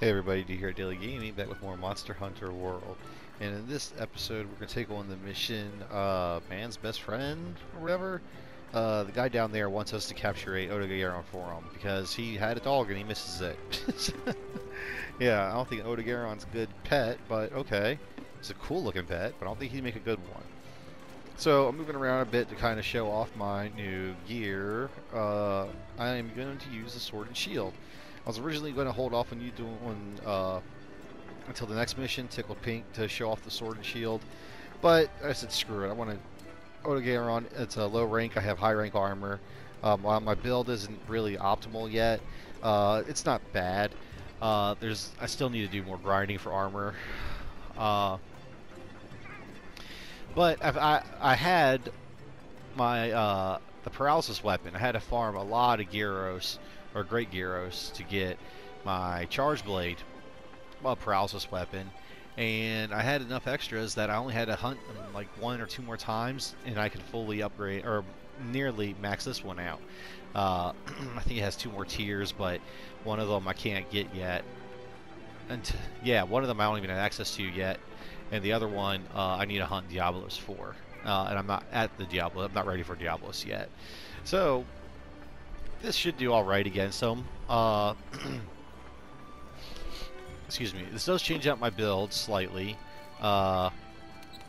Hey everybody, D here at DayLate Gaming, back with more Monster Hunter World. And in this episode, we're going to take on the mission, uh, Man's Best Friend, or whatever. Uh, the guy down there wants us to capture a Odogaron for him, because he had a dog and he misses it. yeah, I don't think Odogaron's a good pet, but okay. It's a cool looking pet, but I don't think he'd make a good one. So I'm moving around a bit to kind of show off my new gear. Uh, I am going to use the Sword and Shield. I was originally going to hold off on you doing uh, until the next mission, Tickle Pink, to show off the sword and shield. But I said, screw it. I want to Odogaron. It's a low rank. I have high rank armor. Um, while my build isn't really optimal yet, uh, it's not bad. Uh, there's I still need to do more grinding for armor. Uh, but I've, i I had my uh, the paralysis weapon. I had to farm a lot of Girros or great Girros to get my charge blade, well, paralysis weapon, and I had enough extras that I only had to hunt them like one or two more times, and I could fully upgrade or nearly max this one out. Uh, I think it has two more tiers, but one of them I can't get yet. And yeah, one of them I don't even have access to yet, and the other one uh, I need to hunt Diablos for, uh, and I'm not at the Diablo. I'm not ready for Diablos yet. So this should do alright against them. Uh, excuse me. This does change out my build slightly. Uh,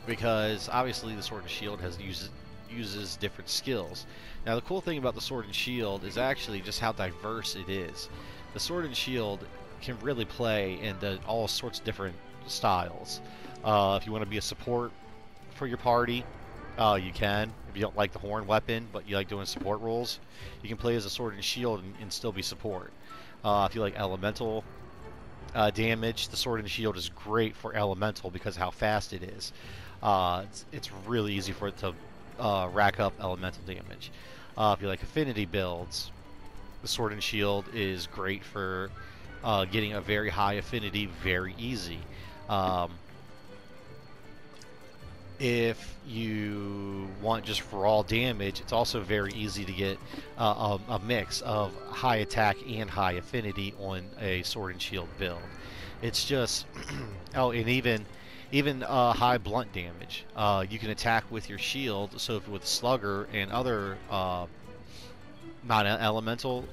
because obviously the Sword and Shield has uses, uses different skills. Now the cool thing about the Sword and Shield is actually just how diverse it is. The Sword and Shield can really play in all sorts of different styles. Uh, if you want to be a support for your party, uh, you can. If you don't like the horn weapon, but you like doing support roles, you can play as a sword and shield and, and still be support. Uh, if you like elemental uh, damage, the sword and shield is great for elemental because how fast it is. Uh, it's, it's, really easy for it to uh, rack up elemental damage. Uh, if you like affinity builds, the sword and shield is great for getting a very high affinity very easy. Um, if you want just raw damage, it's also very easy to get uh, a, a, mix of high attack and high affinity on a sword and shield build. It's just oh, and even even uh, high blunt damage. Uh, you can attack with your shield. So if with slugger and other uh, non-elemental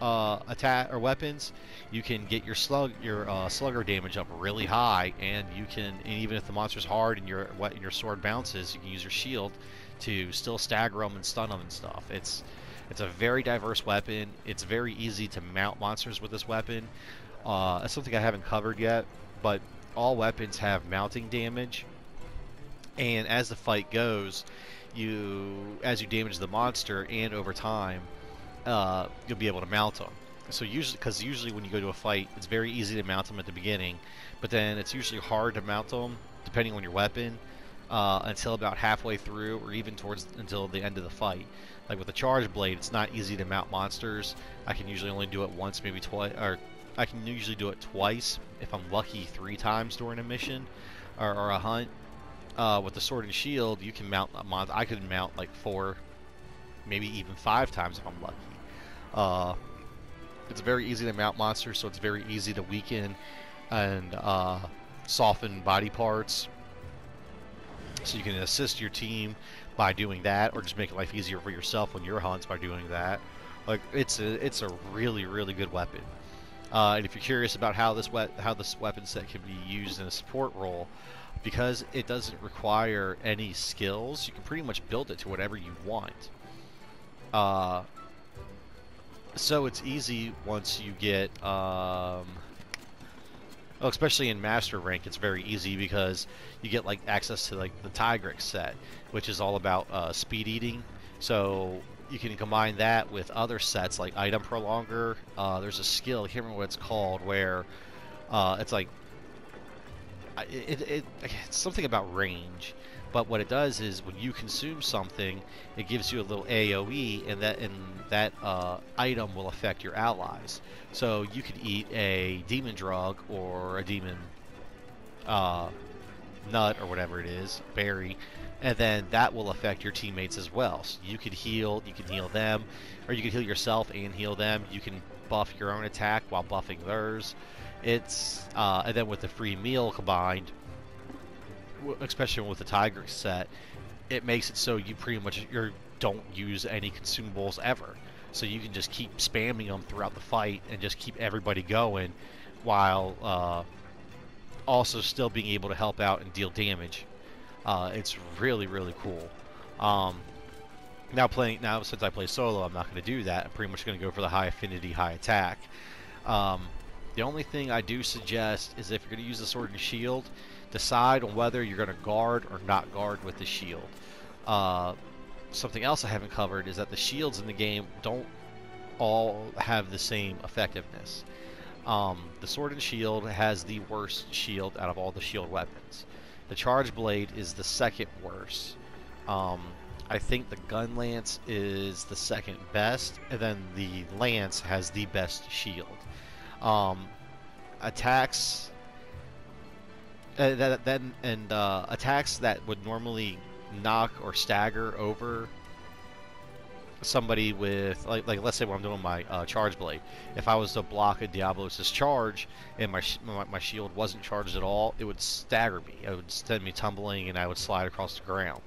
uh, attack or weapons, you can get your slug your uh, slugger damage up really high, and you can and even if the monster's hard and your and your sword bounces, you can use your shield to still stagger them and stun them and stuff. It's it's a very diverse weapon. It's very easy to mount monsters with this weapon. Uh, that's something I haven't covered yet, but all weapons have mounting damage, and as the fight goes, you as you damage the monster and over time uh, you'll be able to mount them. So usually, because usually when you go to a fight, it's very easy to mount them at the beginning, but then it's usually hard to mount them depending on your weapon uh, until about halfway through, or even towards until the end of the fight. Like with the charge blade, it's not easy to mount monsters. I can usually only do it once, maybe twice, or I can usually do it twice if I'm lucky, three times during a mission or, or a hunt. Uh, with the sword and shield, you can mount a mon I could mount like four, maybe even five times if I'm lucky. Uh, it's very easy to mount monsters, so it's very easy to weaken and uh, soften body parts. So you can assist your team by doing that, or just make life easier for yourself when you're hunts by doing that. Like it's a it's a really really good weapon. Uh, and if you're curious about how this we how this weapon set can be used in a support role, because it doesn't require any skills, you can pretty much build it to whatever you want. Uh, so it's easy once you get, um, well, especially in master rank, it's very easy because you get like access to like the Tigrex set, which is all about uh, speed eating. So you can combine that with other sets like item prolonger. Uh, there's a skill, I can't remember what it's called, where uh, it's like it, it, it's something about range but what it does is when you consume something, it gives you a little AOE, and that and that uh, item will affect your allies. So you could eat a demon drug or a demon uh, nut or whatever it is, berry, and then that will affect your teammates as well. So you could heal, you can heal them, or you can heal yourself and heal them. You can buff your own attack while buffing theirs. it's uh, and then with the free meal combined, especially with the Tiger set, it makes it so you pretty much you don't use any consumables ever. So you can just keep spamming them throughout the fight and just keep everybody going, while uh, also still being able to help out and deal damage. Uh, it's really really cool. Um, now playing now since I play solo, I'm not going to do that. I'm pretty much going to go for the high affinity, high attack. Um, the only thing I do suggest is if you're going to use the sword and shield, decide on whether you're going to guard or not guard with the shield. Uh, something else I haven't covered is that the shields in the game don't all have the same effectiveness. Um, the sword and shield has the worst shield out of all the shield weapons. The charge blade is the second worst. Um, I think the gun lance is the second best, and then the lance has the best shield. Um, attacks uh, that then and uh, attacks that would normally knock or stagger over somebody with like like let's say when I'm doing my uh, charge blade, if I was to block a Diablos' charge and my, my, my shield wasn't charged at all, it would stagger me. It would send me tumbling and I would slide across the ground.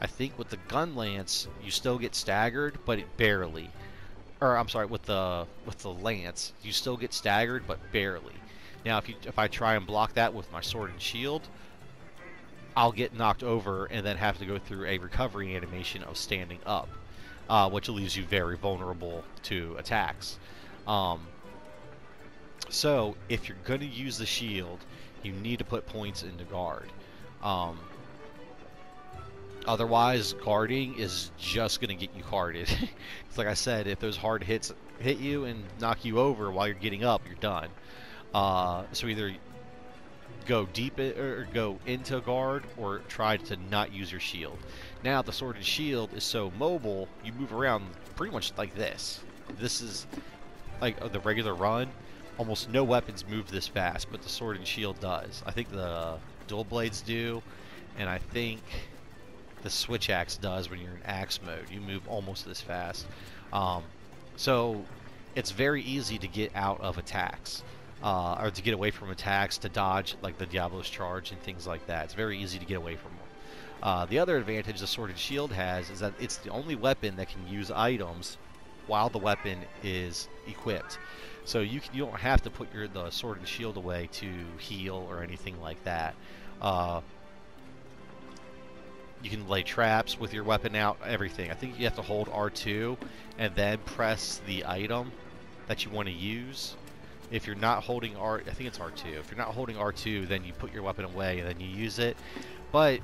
I think with the gun lance, you still get staggered, but it barely. Or I'm sorry, with the with the lance, you still get staggered, but barely. Now, if you if I try and block that with my sword and shield, I'll get knocked over and then have to go through a recovery animation of standing up, uh, which leaves you very vulnerable to attacks. Um, so, if you're going to use the shield, you need to put points into guard. Um, Otherwise, guarding is just going to get you carded. like I said, if those hard hits hit you and knock you over while you're getting up, you're done. Uh, so either go deep or go into guard or try to not use your shield. Now the sword and shield is so mobile, you move around pretty much like this. This is like uh, the regular run. Almost no weapons move this fast, but the sword and shield does. I think the dual blades do, and I think the switch axe does when you're in axe mode. You move almost this fast. Um, so it's very easy to get out of attacks. Uh, or to get away from attacks, to dodge like the Diablo's charge and things like that. It's very easy to get away from them. Uh, the other advantage the Sword and Shield has is that it's the only weapon that can use items while the weapon is equipped. So you can, you don't have to put your the Sword and Shield away to heal or anything like that. Uh, you can lay traps with your weapon out, everything. I think you have to hold R2 and then press the item that you want to use. If you're not holding R, I think it's R2. If you're not holding R2, then you put your weapon away and then you use it. But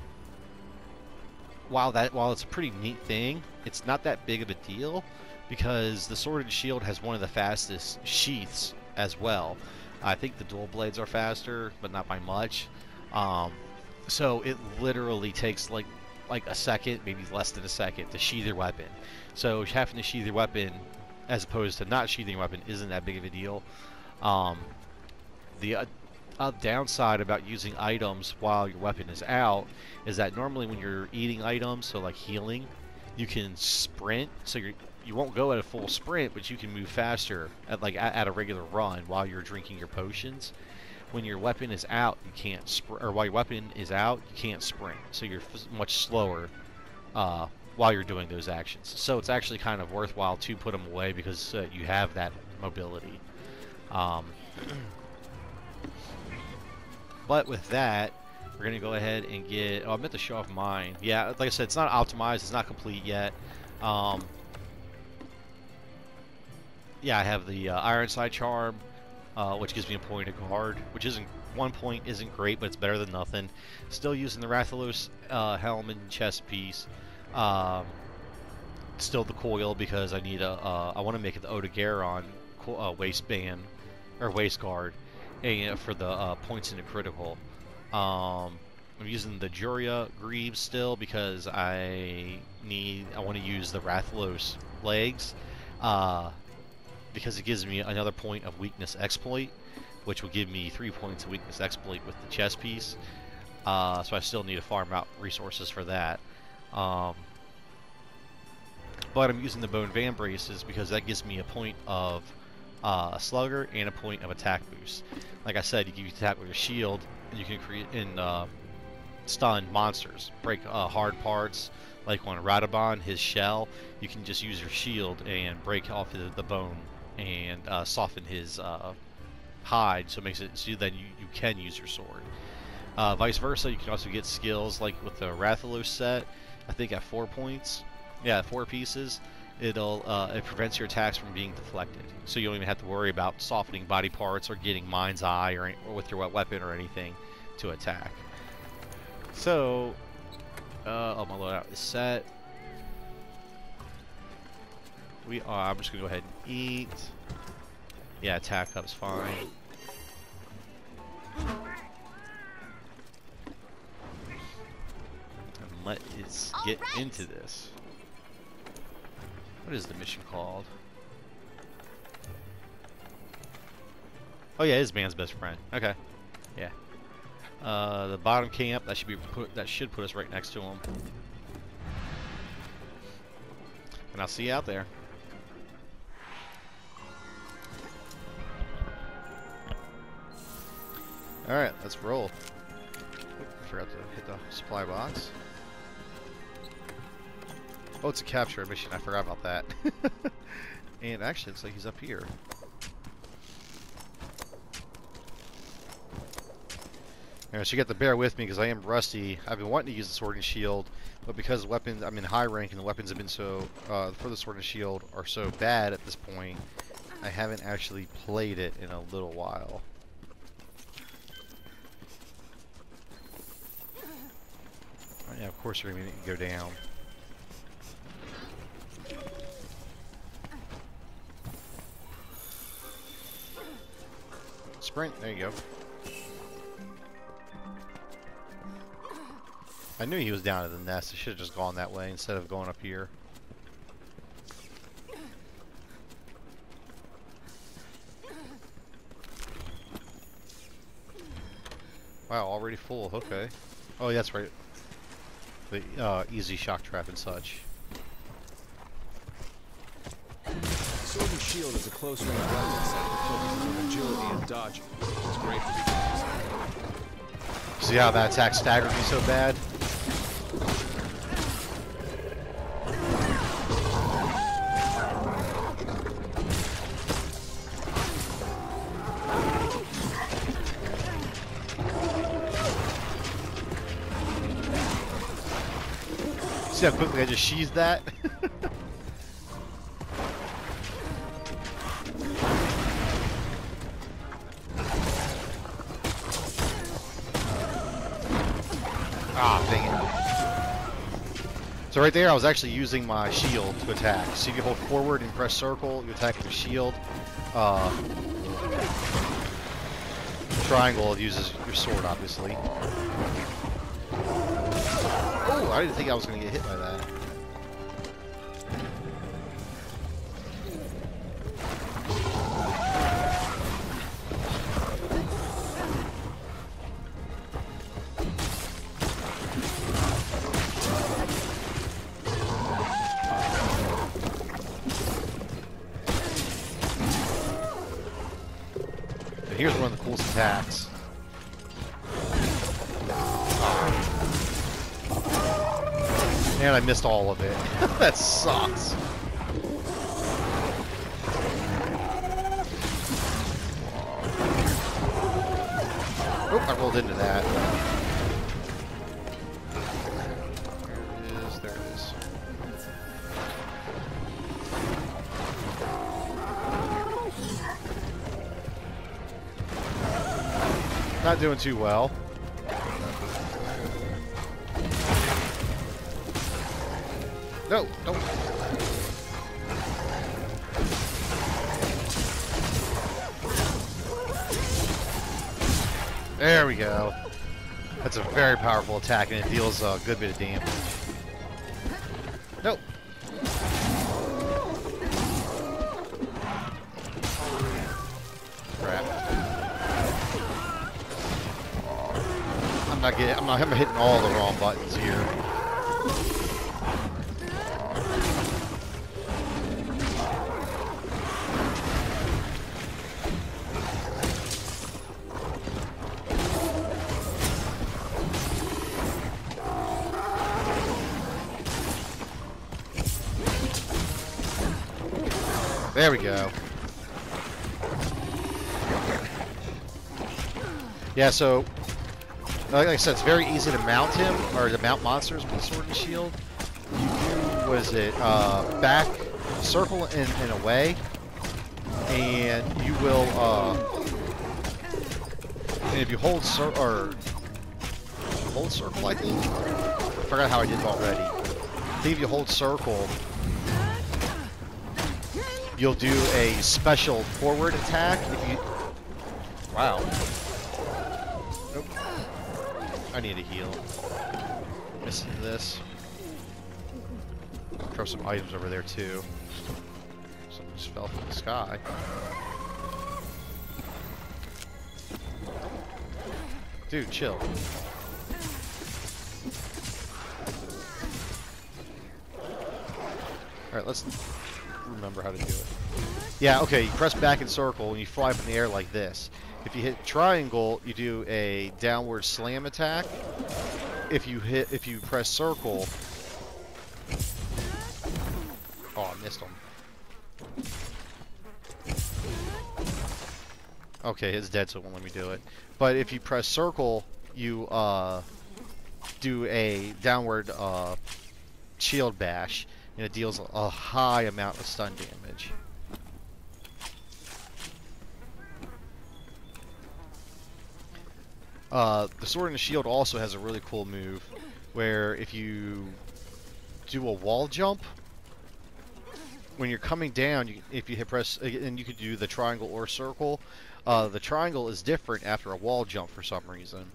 while that while it's a pretty neat thing, it's not that big of a deal because the sword and shield has one of the fastest sheaths as well. I think the dual blades are faster, but not by much. Um, so it literally takes like like a second, maybe less than a second, to sheath your weapon. So having to sheath your weapon, as opposed to not sheathing your weapon, isn't that big of a deal. Um, the uh, uh, downside about using items while your weapon is out is that normally when you're eating items, so like healing, you can sprint. So you you won't go at a full sprint, but you can move faster at like at, at a regular run while you're drinking your potions when your weapon is out, you can't sprint, or while your weapon is out, you can't sprint. So you're much slower uh, while you're doing those actions. So it's actually kind of worthwhile to put them away because uh, you have that mobility. Um, but with that, we're going to go ahead and get... Oh, I meant to show off mine. Yeah, like I said, it's not optimized. It's not complete yet. Um, yeah, I have the uh, Ironside Charm uh, which gives me a point of guard, which isn't one point isn't great, but it's better than nothing. Still using the Rathalos uh, helm and chest piece. Um, still the coil because I need a uh, I want to make it the Odogaron uh, waistband or waist guard and for the uh, points into critical. Um, I'm using the Jyura Greaves still because I need I want to use the Rathalos legs. Uh, because it gives me another point of weakness exploit, which will give me three points of weakness exploit with the chest piece. Uh, so I still need to farm out resources for that. Um, but I'm using the bone Vambraces because that gives me a point of uh, a slugger and a point of attack boost. Like I said, you can attack with your shield, and you can create in uh, stun monsters, break uh, hard parts. Like on Radobaan, his shell, you can just use your shield and break off the, the bone and uh, soften his uh, hide, so it makes it so then you, you can use your sword. Uh, vice versa, you can also get skills like with the Rathalos set. I think at four points, yeah, four pieces. It'll uh, it prevents your attacks from being deflected, so you don't even have to worry about softening body parts or getting mind's eye or, or with your weapon or anything to attack. So, uh, oh my loadout is set. We are. I'm just gonna go ahead and eat. Yeah, attack up's fine. Let us get right. into this. What is the mission called? Oh yeah, his man's best friend. Okay. Yeah. Uh, the bottom camp that should be put that should put us right next to him. And I'll see you out there. Alright, let's roll. I forgot to hit the supply box. Oh, it's a capture mission. I forgot about that. and actually, it's like he's up here. Alright, so you got to bear with me because I am rusty. I've been wanting to use the sword and shield, but because weapons, I'm in high rank and the weapons have been so, uh, for the sword and shield are so bad at this point, I haven't actually played it in a little while. Yeah, of course you're going to go down. Sprint, there you go. I knew he was down at the nest. I should have just gone that way instead of going up here. Wow, already full. Okay. Oh, that's right the uh, easy shock trap and such. Sword and Shield is a close range weapon set that focuses on agility and. It's great for. See how that attack staggered me so bad? See how quickly I just sheathed that? right there, I was actually using my shield to attack. So if you hold forward and press circle, you attack with your shield. Uh, triangle uses your sword, obviously. Oh, I didn't think I was going to attacks. And I missed all of it. that sucks. Not doing too well. No, don't. There we go. That's a very powerful attack, and it deals a good bit of damage. Nope. not getting. I'm not. I'm hitting all the wrong buttons here. There we go. Yeah, so like I said, it's very easy to mount him or to mount monsters with sword and shield. You do was it uh, back circle in, in a way, and you will. Uh, and if you hold cir or hold circle, I think. I forgot how I did it already. I think if you hold circle, you'll do a special forward attack. If you wow. I need a heal. Missing this. Throw some items over there too. Something just fell from the sky. Dude, chill. Alright, let's remember how to do it. Yeah, okay, you press back in circle and you fly up in the air like this. If you hit triangle, you do a downward slam attack. If you hit if you press circle Oh, I missed him. Okay, it's dead, so it won't let me do it. But if you press circle, you uh, do a downward uh, shield bash, and it deals a high amount of stun damage. Uh, the sword and the shield also has a really cool move, where if you do a wall jump, when you're coming down, you, if you hit press, and you could do the triangle or circle, uh, the triangle is different after a wall jump for some reason.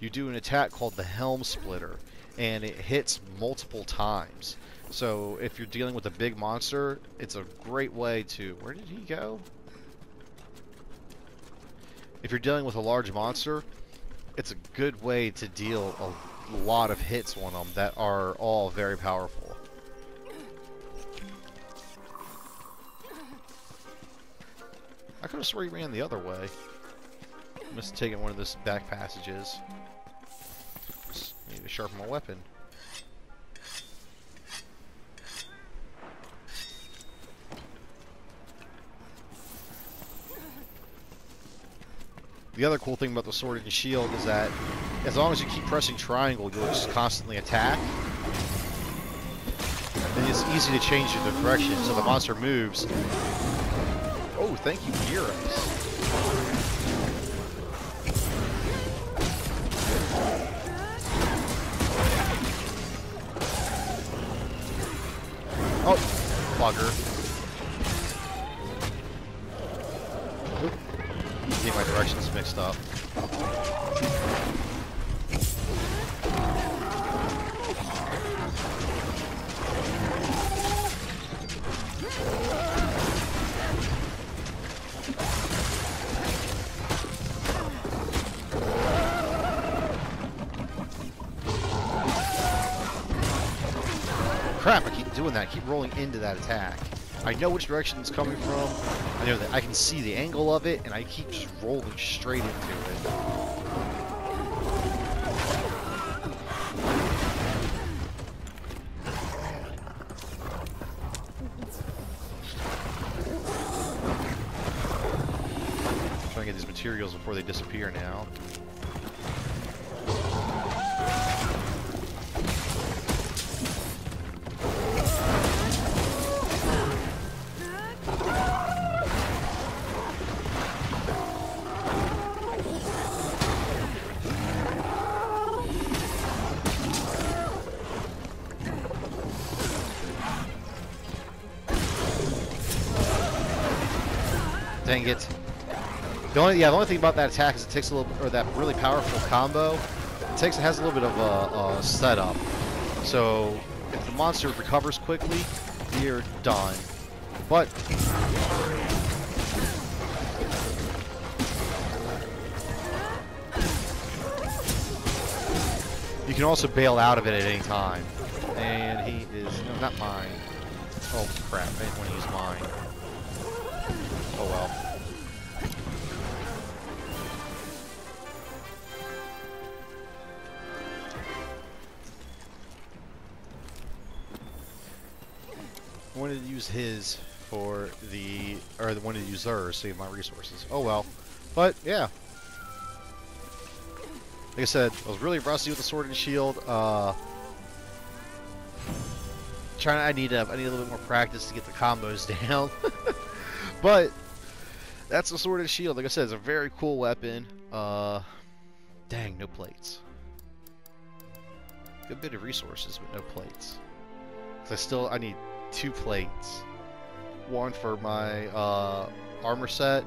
You do an attack called the Helm Splitter, and it hits multiple times. So if you're dealing with a big monster, it's a great way to... Where did he go? If you're dealing with a large monster, it's a good way to deal a lot of hits on them that are all very powerful. I could have sworn he ran the other way. Must have taken one of those back passages. Just need to sharpen my weapon. The other cool thing about the sword and shield is that as long as you keep pressing triangle, you'll just constantly attack. And it's easy to change the direction, so the monster moves. Oh, thank you, Girros. Oh, bugger. Up. Crap, I keep doing that. I keep rolling into that attack. I know which direction it's coming from. I know that I can see the angle of it, and I keep just rolling straight into it. Trying to get these materials before they disappear now. Dang it. The only yeah, the only thing about that attack is it takes a little or that really powerful combo. It takes it has a little bit of a, a setup. So if the monster recovers quickly, you're done. But you can also bail out of it at any time. And he is no, not mine. Oh crap! I didn't want to use mine. His for the or the one to use theirs, save my resources. Oh well, but yeah. Like I said, I was really rusty with the sword and shield. Uh, trying, I need to, I need a little bit more practice to get the combos down. but that's the sword and shield. Like I said, it's a very cool weapon. Uh, dang, no plates. Good bit of resources, but no plates. Cause I still, I need two plates. One for my uh, armor set,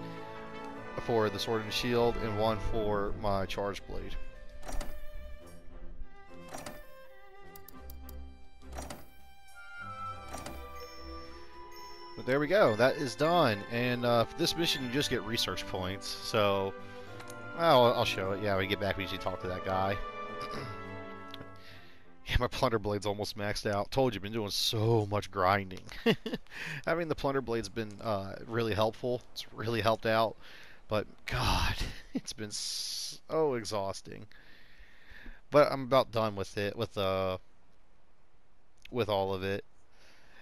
for the sword and shield, and one for my charge blade. But there we go. That is done. And uh, for this mission, you just get research points. So, well, I'll show it. Yeah, we get back, we usually talk to that guy. yeah, my plunder blade's almost maxed out. Told you, been doing so much grinding. Having the plunder blade's been uh, really helpful. It's really helped out. But God, it's been so exhausting. But I'm about done with it. With uh, with all of it.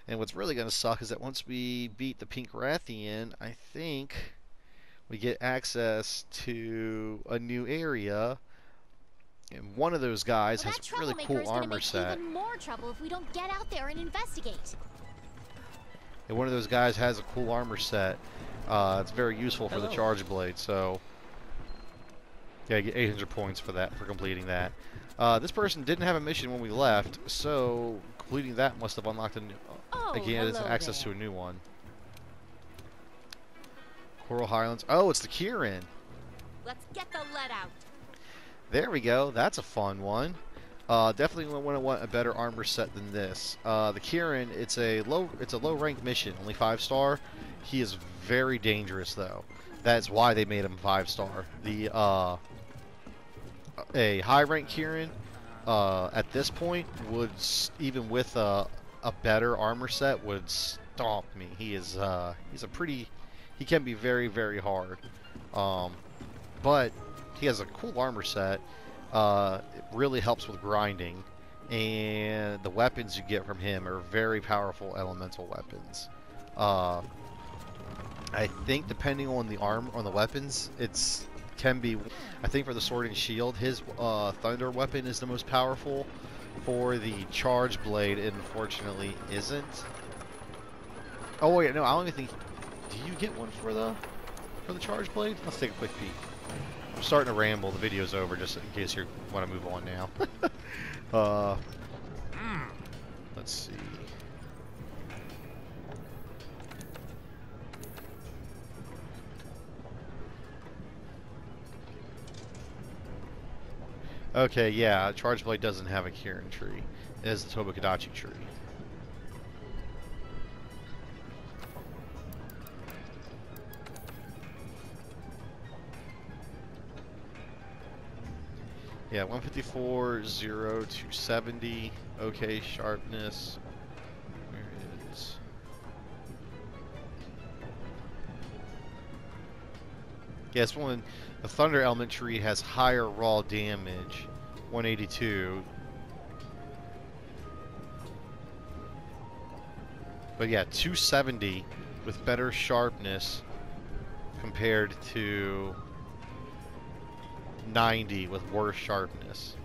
And what's really going to suck is that once we beat the Pink Rathian, I think we get access to a new area. And one of those guys well, has a really cool armor set. Even more trouble if we don't get out there and investigate. And one of those guys has a cool armor set. Uh, it's very useful for Hello. the charge blade. So yeah, get 800 points for that for completing that. Uh, this person didn't have a mission when we left, so completing that must have unlocked a new, Oh, again it's access there. to a new one. Coral Highlands. Oh, it's the Kirin. Let's get the lead out. There we go. That's a fun one. Uh, definitely want to want a better armor set than this. Uh, the Kirin, it's a low, it's a low ranked mission, only five star. He is very dangerous though. That's why they made him five star. The uh, a high rank Kirin uh, at this point would even with a a better armor set would stomp me. He is uh, he's a pretty, he can be very very hard. Um, but he has a cool armor set. Uh, it really helps with grinding, and the weapons you get from him are very powerful elemental weapons. Uh, I think depending on the arm on the weapons, it's can be. I think for the sword and shield, his uh, thunder weapon is the most powerful. For the charge blade, it unfortunately isn't. Oh wait, no, I don't even think. Do you get one for the for the charge blade? Let's take a quick peek. I'm starting to ramble. The video's over, just in case you want to move on now. uh, let's see. Okay, yeah, Charge Blade doesn't have a Kirin tree. It has the Tobi-Kadachi tree. Yeah, 154, 0 to 70. Okay, sharpness. Where is. Yes, one. The Thunder Element tree has higher raw damage. 182. But yeah, 270 with better sharpness compared to 90 with worse sharpness.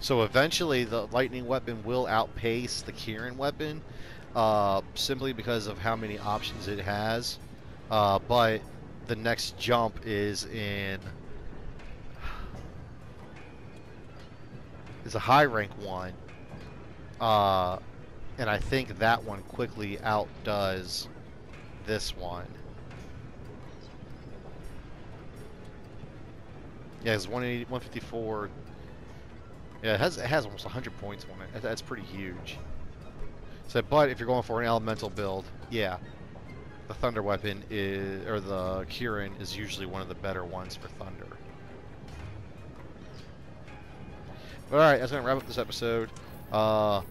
So eventually the lightning weapon will outpace the Kirin weapon uh, simply because of how many options it has. Uh, but the next jump is in is a high rank one. Uh, and I think that one quickly outdoes this one. Yeah, it's 154. Yeah, it has it has almost 100 points on it. That's pretty huge. So, but if you're going for an elemental build, yeah, the thunder weapon is or the Kirin is usually one of the better ones for thunder. But all right, that's gonna wrap up this episode. Uh,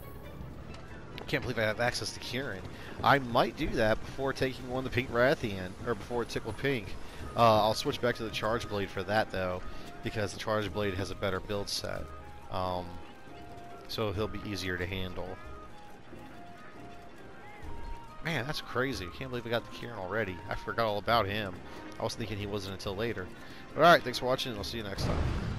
can't believe I have access to Kirin. I might do that before taking on the Pink Rathian, or before Tickle Pink. Uh, I'll switch back to the Charge Blade for that, though. because the Charge Blade has a better build set. Um, so he'll be easier to handle. Man, that's crazy. Can't believe I got the Kirin already. I forgot all about him. I was thinking he wasn't until later. Alright, thanks for watching, and I'll see you next time.